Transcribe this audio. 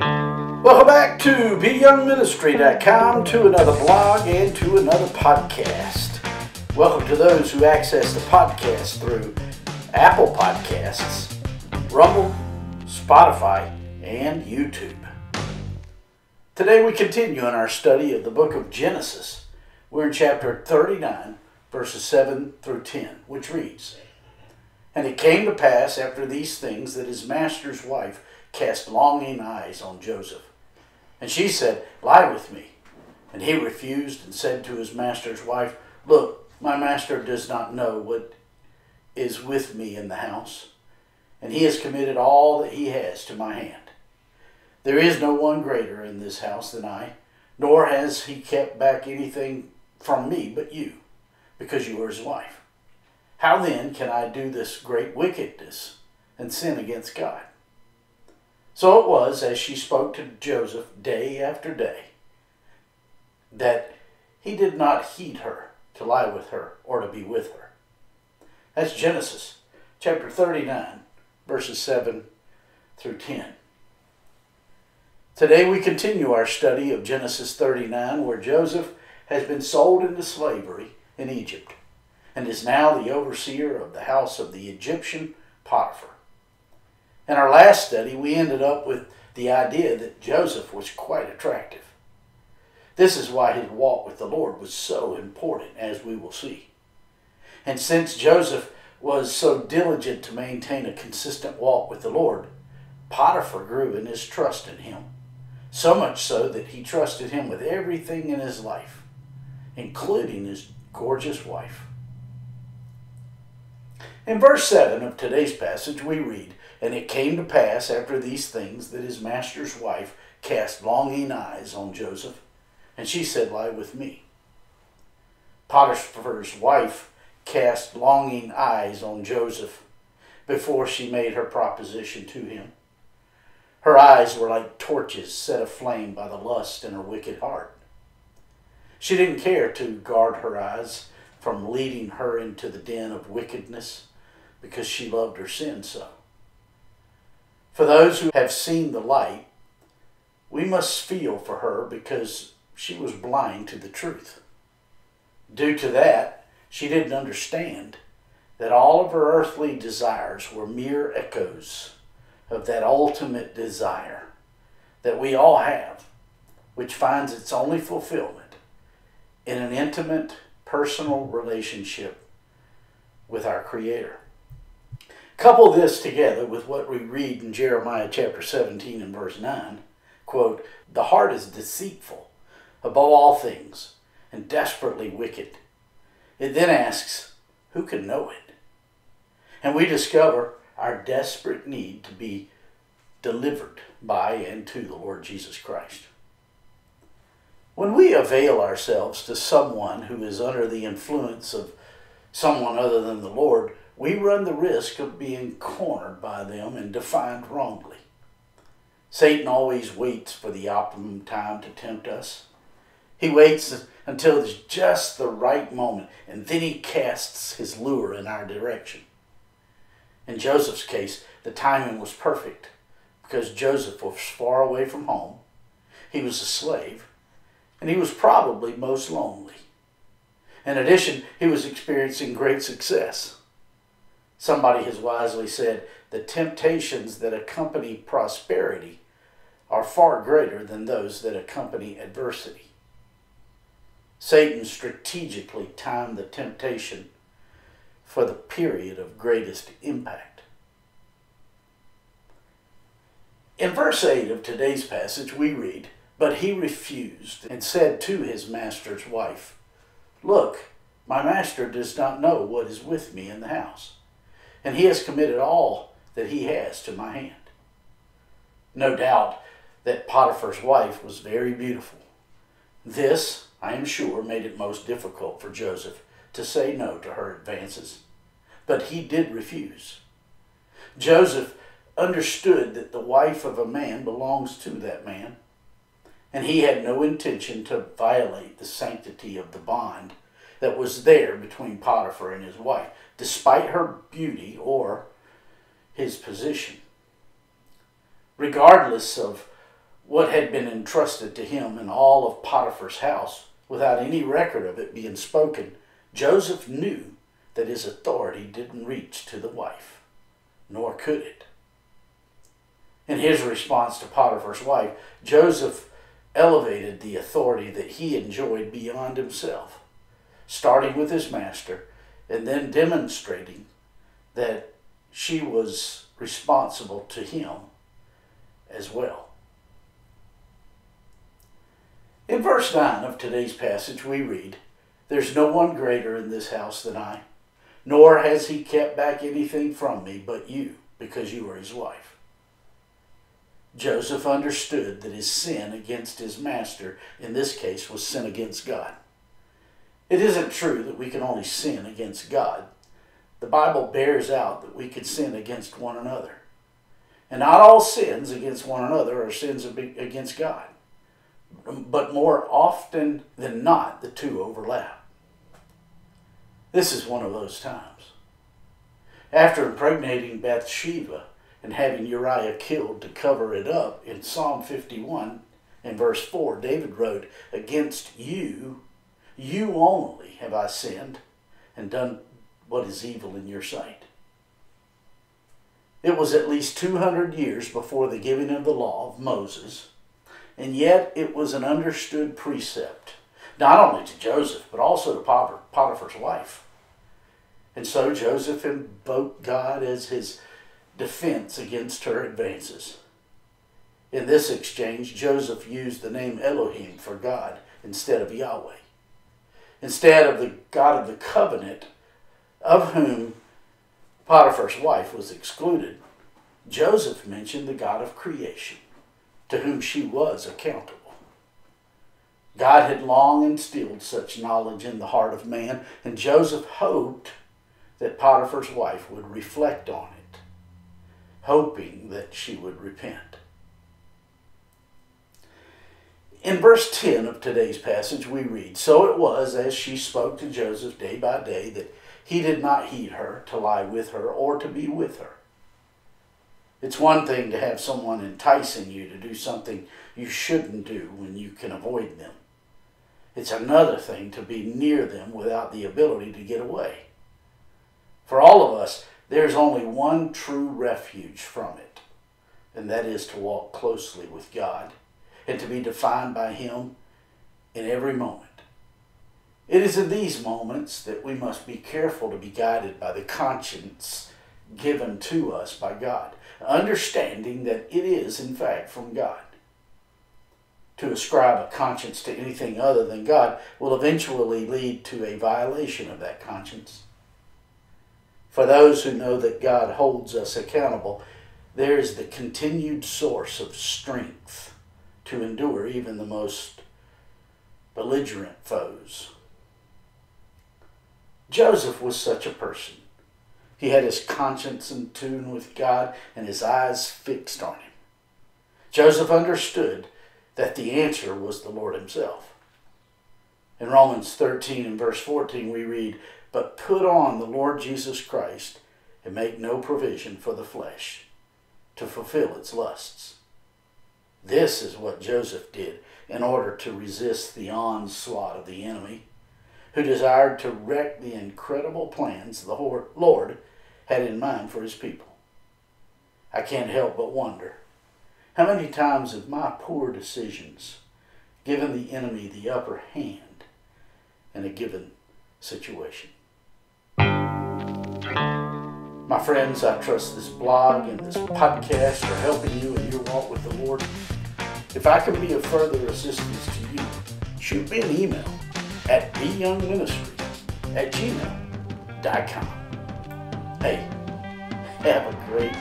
Welcome back to byoungministry.com, to another blog and to another podcast. Welcome to those who access the podcast through Apple Podcasts, Rumble, Spotify, and YouTube. Today we continue in our study of the book of Genesis. We're in chapter 39, verses 7 through 10, which reads And it came to pass after these things that his master's wife cast longing eyes on Joseph. And she said, Lie with me. And he refused and said to his master's wife, Look, my master does not know what is with me in the house, and he has committed all that he has to my hand. There is no one greater in this house than I, nor has he kept back anything from me but you, because you are his wife. How then can I do this great wickedness and sin against God? So it was as she spoke to Joseph day after day that he did not heed her to lie with her or to be with her. That's Genesis chapter 39, verses 7 through 10. Today we continue our study of Genesis 39, where Joseph has been sold into slavery in Egypt and is now the overseer of the house of the Egyptian Potiphar. In our last study, we ended up with the idea that Joseph was quite attractive. This is why his walk with the Lord was so important, as we will see. And since Joseph was so diligent to maintain a consistent walk with the Lord, Potiphar grew in his trust in him, so much so that he trusted him with everything in his life, including his gorgeous wife. In verse 7 of today's passage, we read, and it came to pass after these things that his master's wife cast longing eyes on Joseph, and she said, Lie with me. Potiphar's wife cast longing eyes on Joseph before she made her proposition to him. Her eyes were like torches set aflame by the lust in her wicked heart. She didn't care to guard her eyes from leading her into the den of wickedness because she loved her sin so. For those who have seen the light, we must feel for her because she was blind to the truth. Due to that, she didn't understand that all of her earthly desires were mere echoes of that ultimate desire that we all have, which finds its only fulfillment in an intimate, personal relationship with our Creator. Couple this together with what we read in Jeremiah chapter 17 and verse 9. Quote, The heart is deceitful above all things and desperately wicked. It then asks, Who can know it? And we discover our desperate need to be delivered by and to the Lord Jesus Christ. When we avail ourselves to someone who is under the influence of someone other than the Lord, we run the risk of being cornered by them and defined wrongly. Satan always waits for the optimum time to tempt us. He waits until it's just the right moment, and then he casts his lure in our direction. In Joseph's case, the timing was perfect because Joseph was far away from home, he was a slave, and he was probably most lonely. In addition, he was experiencing great success. Somebody has wisely said the temptations that accompany prosperity are far greater than those that accompany adversity. Satan strategically timed the temptation for the period of greatest impact. In verse 8 of today's passage, we read, But he refused and said to his master's wife, Look, my master does not know what is with me in the house and he has committed all that he has to my hand. No doubt that Potiphar's wife was very beautiful. This, I am sure, made it most difficult for Joseph to say no to her advances, but he did refuse. Joseph understood that the wife of a man belongs to that man, and he had no intention to violate the sanctity of the bond that was there between Potiphar and his wife, despite her beauty or his position. Regardless of what had been entrusted to him in all of Potiphar's house without any record of it being spoken, Joseph knew that his authority didn't reach to the wife, nor could it. In his response to Potiphar's wife, Joseph elevated the authority that he enjoyed beyond himself, starting with his master and then demonstrating that she was responsible to him as well. In verse 9 of today's passage, we read, There's no one greater in this house than I, nor has he kept back anything from me but you, because you are his wife. Joseph understood that his sin against his master, in this case, was sin against God. It isn't true that we can only sin against God. The Bible bears out that we can sin against one another. And not all sins against one another are sins against God. But more often than not, the two overlap. This is one of those times. After impregnating Bathsheba, and having Uriah killed to cover it up. In Psalm 51, in verse 4, David wrote, Against you, you only have I sinned and done what is evil in your sight. It was at least 200 years before the giving of the law of Moses, and yet it was an understood precept, not only to Joseph, but also to Potiphar's wife. And so Joseph invoked God as his defense against her advances. In this exchange, Joseph used the name Elohim for God instead of Yahweh. Instead of the God of the covenant, of whom Potiphar's wife was excluded, Joseph mentioned the God of creation, to whom she was accountable. God had long instilled such knowledge in the heart of man, and Joseph hoped that Potiphar's wife would reflect on it hoping that she would repent. In verse 10 of today's passage, we read So it was as she spoke to Joseph day by day that he did not heed her to lie with her or to be with her. It's one thing to have someone enticing you to do something you shouldn't do when you can avoid them. It's another thing to be near them without the ability to get away. For all of us, there's only one true refuge from it, and that is to walk closely with God and to be defined by Him in every moment. It is in these moments that we must be careful to be guided by the conscience given to us by God, understanding that it is, in fact, from God. To ascribe a conscience to anything other than God will eventually lead to a violation of that conscience. For those who know that God holds us accountable, there is the continued source of strength to endure even the most belligerent foes. Joseph was such a person. He had his conscience in tune with God and his eyes fixed on him. Joseph understood that the answer was the Lord himself. In Romans 13 and verse 14, we read, but put on the Lord Jesus Christ and make no provision for the flesh to fulfill its lusts. This is what Joseph did in order to resist the onslaught of the enemy, who desired to wreck the incredible plans the Lord had in mind for his people. I can't help but wonder how many times have my poor decisions given the enemy the upper hand in a given situation? My friends, I trust this blog and this podcast are helping you in your walk with the Lord. If I can be of further assistance to you, shoot me an email at byoungministry at gmail.com. Hey, have a great